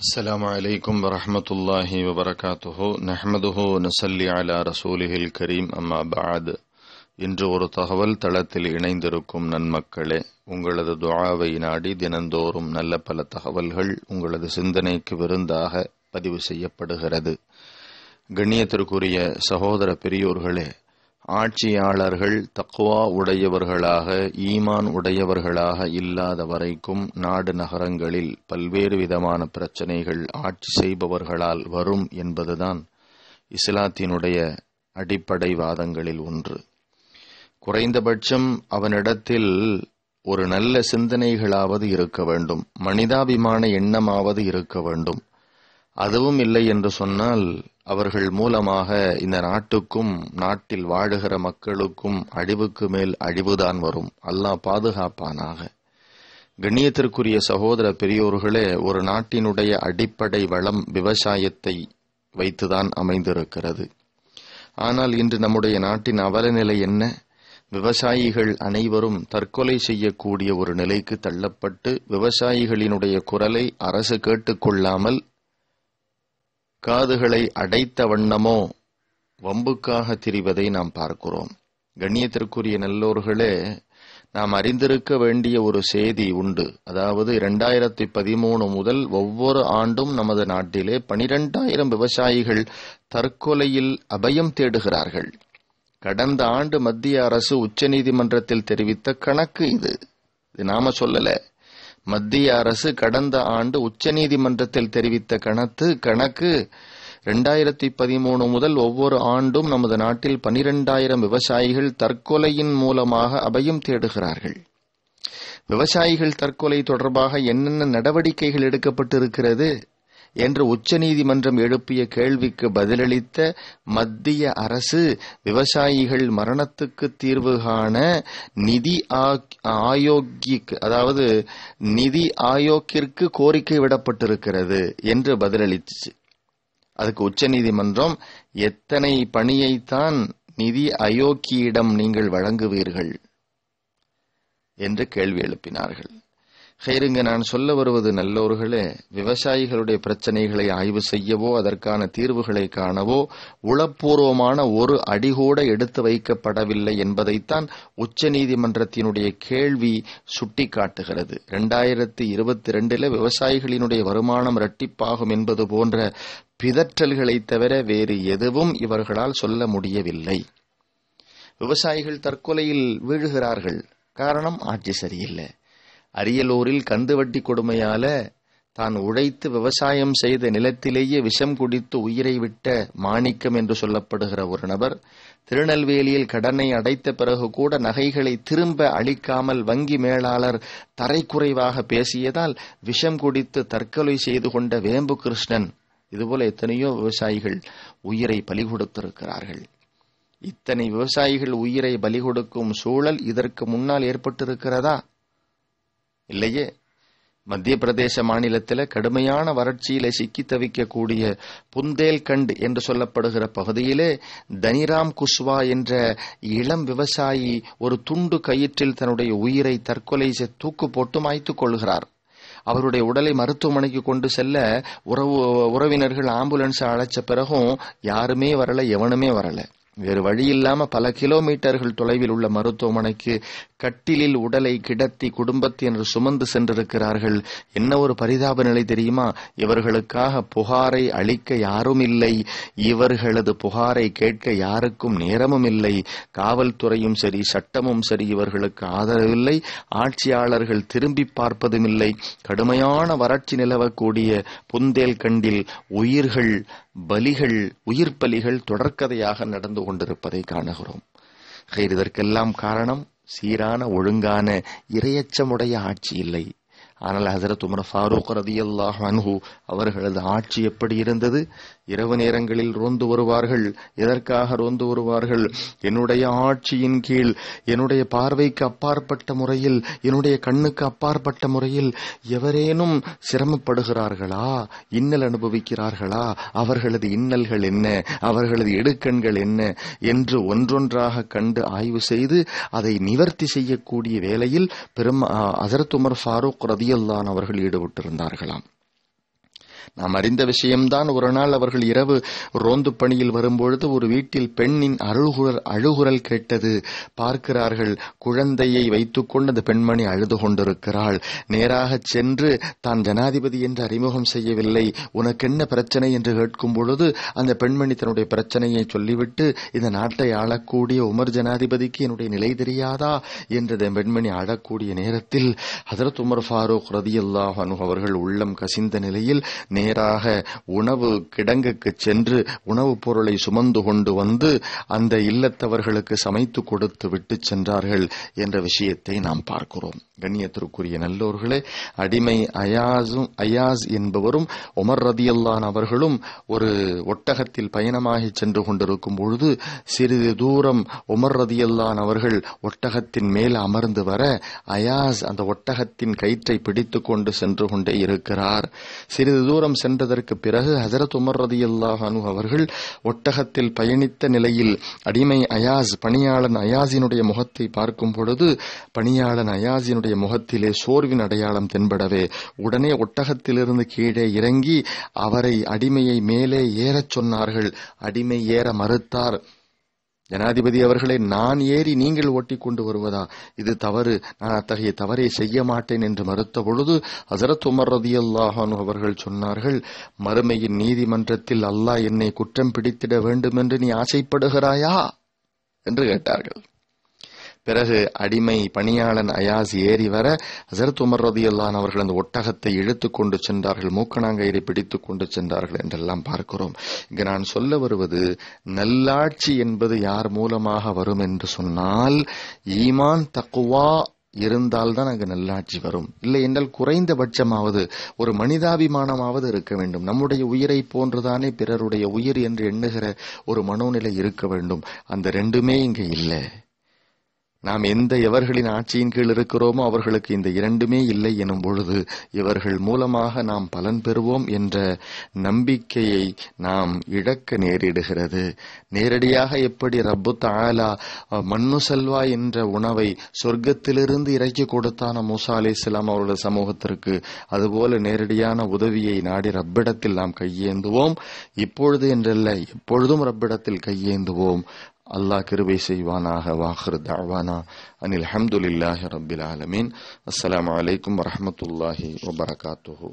السلام عليكم ورحمة الله وبركاته نحمده ونصلي على رسوله الكريم أما بعد இன்று ஒரு தகவல் தளத்தில் இணைந்திருக்கும் நன்மக்களே உங்களது துஆவை நாடி தினந்தோறும் நல்ல பல தகவல்கள் உங்களது சிந்தனைக்கு விருந்தாக பதிவு செய்யப்படுகிறது கண்ணியத்திற்குரிய சகோதர பெரியோர்களே ஆட்சியாளர்கள் தக்குவா உடையவர்களாக ஈமான் உடையவர்களாக இல்லாத வரைக்கும் நாடு நகரங்களில் பல்வேறு விதமான பிரச்சனைகள் ஆட்சி செய்பவர்களால் வரும் என்பதுதான் இஸ்லாத்தினுடைய அடிப்படை வாதங்களில் ஒன்று. குறைந்தபட்சம் அவனிடத்தில் ஒரு நல்ல சிந்தனைகளாவது இருக்க வேண்டும் மனிதாபிமான எண்ணமாவது இருக்க வேண்டும். அதுவும் இல்லை என்று சொன்னால் அவர்கள் மூலமாக இந்த நாட்டுக்கும் நாட்டில் வாழுகிற மக்களுக்கும் அழிவுக்கு மேல் அழிவுதான் வரும். அல்லாஹ் பாதுகாப்பானாக. கண்ணியத்திற்குரிய சகோதர பெரியோர்களே ஒரு நாட்டினுடைய அடிப்படை வளம் விவசாயத்தை வைத்துதான் அமைந்திருக்கிறது. ஆனால் இன்று நம்முடைய நாட்டின் அவலநிலை என்ன? விவசாயிகள் அனைவரும் தற்கொலை செய்யக்கூடிய ஒரு நிலைக்கு தள்ளப்பட்டு விவசாயிகளினுடைய குரலை அரசு கேட்டுக்கொள்ளாமல் காதுகளை அடைத்த வண்ணமோ வம்புக்காக திரிவதை நாம் பார்க்கிறோம். கண்ணியத்திற்குரிய நல்லோர்களே நாம் அறிந்திருக்க வேண்டிய ஒரு செய்தி உண்டு. அதாவது இரண்டாயிரத்தி பதிமூணு முதல் ஒவ்வொரு ஆண்டும் நமது நாட்டிலே பனிரெண்டாயிரம் விவசாயிகள் தற்கொலையில் அபயம் தேடுகிறார்கள். கடந்த ஆண்டு மத்திய அரசு உச்சநீதிமன்றத்தில் தெரிவித்த கணக்கு இது. இது நாம சொல்லலை. மத்திய அரசு கடந்த ஆண்டு உச்சநீதிமன்றத்தில் தெரிவித்த கணக்கு கணக்கு ரெண்டாயிரத்தி பதிமூணு முதல் ஒவ்வொரு ஆண்டும் நமது நாட்டில் பனிரெண்டாயிரம் விவசாயிகள் தற்கொலையின் மூலமாக அபயம் தேடுகிறார்கள். விவசாயிகள் தற்கொலை தொடர்பாக என்னென்ன நடவடிக்கைகள் எடுக்கப்பட்டிருக்கிறது? என்று உச்சநீதிமன்றம் எழுப்பிய கேள்விக்கு பதிலளித்த மத்திய அரசு விவசாயிகள் மரணத்துக்கு தீர்வு காண நிதி ஆயோக்கிக்கு அதாவது நிதி ஆயோக்கிற்கு கோரிக்கை விடப்பட்டிருக்கிறது என்று பதிலளிச்சு. அதுக்கு உச்சநீதிமன்றம் எத்தனை பணியைத்தான் நிதி அயோக்கியிடம் நீங்கள் வழங்குவீர்கள்? என்று கேள்வி எழுப்பினார்கள். ஹைருங்க நான் சொல்ல வருவது நல்லோர்களே விவசாயிகளுடைய பிரச்சனைகளை ஆய்வு செய்யவோ அதற்கான தீர்வுகளை காணவோ உளப்பூர்வமான ஒரு அடிகூட எடுத்து வைக்கப்படவில்லை என்பதைத்தான் உச்சநீதிமன்றத்தினுடைய கேள்வி சுட்டிக்காட்டுகிறது. இரண்டாயிரத்தி இருபத்தி ரெண்டில் விவசாயிகளினுடைய வருமானம் இரட்டிப்பாகும் என்பது போன்ற பிதற்றல்களை தவிர வேறு எதுவும் இவர்களால் சொல்ல முடியவில்லை. விவசாயிகள் தற்கொலையில் வீழுகிறார்கள். காரணம் ஆட்சி சரியில்லை. அரியலூரில் கந்து வட்டி கொடுமையால தான் உழைத்து விவசாயம் செய்த நிலத்திலேயே விஷம் குடித்து உயிரை விட்ட மாணிக்கம் என்று சொல்லப்படுகிற ஒரு நபர் திருநெல்வேலியில் கடனை அடைத்த பிறகு கூட நகைகளை திரும்ப அளிக்காமல் வங்கி மேலாளர் தரைக்குறைவாக பேசியதால் விஷம் குடித்து தற்கொலை செய்து கொண்ட வேம்பு கிருஷ்ணன் இதுபோல எத்தனையோ விவசாயிகள் உயிரை பலி கொடுத்திருக்கிறார்கள். இத்தனை விவசாயிகள் உயிரை பலி கொடுக்கும் சூழல் இதற்கு முன்னால் ஏற்பட்டிருக்கிறதா? இல்லையே? மத்திய பிரதேச மாநிலத்தில் கடுமையான வறட்சியில சிக்கி தவிக்கக்கூடிய புந்தேல்கண்ட் என்று சொல்லப்படுகிற பகுதியிலே தனிராம் குஷ்வா என்ற இளம் விவசாயி ஒரு துண்டு கயிற்றில் தன்னுடைய உயிரை தற்கொலை தூக்கு போட்டு மாய்த்துக் கொள்கிறார். அவருடைய உடலை மருத்துவமனைக்கு கொண்டு செல்ல உறவு உறவினர்கள் ஆம்புலன்ஸ் அழைச்ச பிறகும் யாருமே வரல எவனுமே வரலை. வேறு வழி இல்லாம பல கிலோமீட்டர்கள் தொலைவில் உள்ள மருத்துவமனைக்கு கட்டிலில் உடலை கிடத்தி குடும்பத்தினர் சுமந்து சென்றிருக்கிறார்கள். என்ன ஒரு பரிதாப நிலை தெரியுமா? இவர்களுக்காக புகாரை அளிக்க யாரும் இல்லை. இவர்களது புகாரை கேட்க யாருக்கும் நேரமும் இல்லை. காவல்துறையும் சரி சட்டமும் சரி இவர்களுக்கு ஆதரவில்லை ஆட்சியாளர்கள் திரும்பி பார்ப்பதும் இல்லை. கடுமையான வறட்சி நிலவக்கூடிய புந்தேல் கண்டில் உயிர்கள் பலிகள் உயிர் பலிகள் தொடர்கதையாக நடந்து கொண்டிருப்பதை காணுகிறோம். இதற்கெல்லாம் காரணம் சீரான ஒழுங்கான இரையச்சமுடைய ஆட்சி இல்லை. ஆனால் ஹசரத் உமர் ஃபாரூக் ரதி அல்லாஹ் அன்ஹு அவர்களது ஆட்சி எப்படி இருந்தது? இரவு நேரங்களில் ரோந்து வருவார்கள். எதற்காக ரோந்து வருவார்கள்? என்னுடைய ஆட்சியின் கீழ் என்னுடைய பார்வைக்கு அப்பாற்பட்ட முறையில் என்னுடைய கண்ணுக்கு அப்பாற்பட்ட முறையில் எவரேனும் சிரமப்படுகிறார்களா? இன்னல் அனுபவிக்கிறார்களா? அவர்களது இன்னல்கள் என்ன? அவர்களது எடுக்கண்கள் என்ன? என்று ஒன்றொன்றாக கண்டு ஆய்வு செய்து அதை நிவர்த்தி செய்யக்கூடிய வேளையில் பெரும் ஹசரத் உமர் ஃபாரூக் ரதி ரதியல்லான் அவர்கள் ஈடுபட்டிருந்தார்களாம். நாம் அறிந்த விஷயம்தான். ஒரு நாள் அவர்கள் இரவு ரோந்து பணியில் வரும்பொழுது ஒரு வீட்டில் பெண்ணின் அழுகுரல் அழுகுரல் கேட்டது. பார்க்கிறார்கள் குழந்தையை வைத்துக்கொண்டு அந்த பெண்மணி அழுது கொண்டிருக்கிறாள். நேராக சென்று தான் ஜனாதிபதி என்று அறிமுகம் செய்யவில்லை. உனக்கு என்ன பிரச்சனை? என்று கேட்கும் பொழுது அந்த பெண்மணி தன்னுடைய பிரச்சனையை சொல்லிவிட்டு இந்த நாட்டை ஆளக்கூடிய உமர் ஜனாதிபதிக்கு என்னுடைய நிலை தெரியாதா? என்று அந்த பெண்மணி அழக்கூடிய நேரத்தில் ஹதரத் உமர் ஃபாரூக் ரதியல்லாஹ் அவர்கள் உள்ளம் கசிந்த நிலையில் நேராக உணவு கிடங்குக்கு சென்று உணவுப் பொருளை சுமந்து கொண்டு வந்து அந்த இல்லத்தவர்களுக்கு சமைத்து கொடுத்து விட்டு சென்றார்கள் என்ற விஷயத்தை நாம் பார்க்கிறோம். கண்ணியத்திற்குரிய நல்லோர்களே அடிமை அயாஸும் அயாஸ் என்பவரும் உமர் ரதியல்லான் அவர்களும் ஒரு ஒட்டகத்தில் பயணமாகி சென்று கொண்டிருக்கும் பொழுது சிறிது தூரம் உமர் ரதியல்லான் அவர்கள் ஒட்டகத்தின் மேல் அமர்ந்து வர அயாஸ் அந்த ஒட்டகத்தின் கயிற்றை பிடித்துக்கொண்டு சென்று கொண்டே இருக்கிறார். சிறிது தூரம் சென்றதற்கு பிறகு ஹசரத் உமர் ரதி அனு அவர்கள் ஒட்டகத்தில் பயணித்த நிலையில் அடிமை அயாஸ் பணியாளன் அயாஸினுடைய முகத்தை பார்க்கும் பொழுது பணியாளன் அயாஸினுடைய முகத்திலே சோர்வின் அடையாளம் தென்படவே உடனே ஒட்டகத்திலிருந்து கீழே இறங்கி அவரை அடிமையை மேலே ஏறச் சொன்னார்கள். அடிமை ஏற மறுத்தார். ஜனாதிபதி அவர்களை நான் ஏறி நீங்கள் ஓட்டி கொண்டு வருவதா? இது தவறு. நான் அத்தகைய தவறை செய்ய மாட்டேன் என்று மறுத்த பொழுது ஹசரத் உமர் ரதி அல்லாஹானு அவர்கள் சொன்னார்கள் மறுமையின் நீதிமன்றத்தில் அல்லாஹ் என்னை குற்றம் பிடித்திட வேண்டும் என்று நீ ஆசைப்படுகிறாயா? என்று கேட்டார்கள். பிறகு அடிமை பணியாளன் அயாஸ் ஏறி வர ஹசரத் உமர் ரதியல்லான் அவர்கள் அந்த ஒட்டகத்தை இழுத்து கொண்டு சென்றார்கள் மூக்கணாங்கயிறை பிடித்துக் கொண்டு சென்றார்கள் என்றெல்லாம் பார்க்கிறோம். இங்கு நான் சொல்ல வருவது நல்லாட்சி என்பது யார் மூலமாக வரும் என்று சொன்னால் ஈமான் தக்குவா இருந்தால்தான் அங்கு நல்லாட்சி வரும். இல்லை என்றால் குறைந்தபட்சமாவது ஒரு மனிதாபிமானமாவது இருக்க வேண்டும். நம்முடைய உயிரை போன்றுதானே பிறருடைய உயிர் என்று எண்ணுகிற ஒரு மனோநிலை இருக்க வேண்டும். அந்த ரெண்டுமே இங்கு இல்லை. நாம் எந்த எவர்களின் ஆட்சியின் கீழ் இருக்கிறோமோ அவர்களுக்கு இந்த இரண்டுமே இல்லை எனும் பொழுது இவர்கள் மூலமாக நாம் பலன் பெறுவோம் என்ற நம்பிக்கையை நாம் இழக்க நேரிடுகிறது. நேரடியாக எப்படி ரப்பு தாலா மண்ணு செல்வா என்ற உணவை சொர்க்கத்திலிருந்து இறக்கி கொடுத்தான மூசா அலி இஸ்லாம் அவருடைய சமூகத்திற்கு அதுபோல நேரடியான உதவியை நாடி ரப்பிடத்தில் நாம் கையேந்துவோம். இப்பொழுது என்றல்ல எப்பொழுதும் ரப்பிடத்தில் கையேந்துவோம். அல்லாஹ் கிருபை செய்வானாக வாஹிர் தாவானா அனில் அஹமதுல்லாஹி ரபில் ஆலமீன் அஸ்ஸலாமு அலைக்கும் வரஹமத்துல்லாஹி வபரகாத்துஹு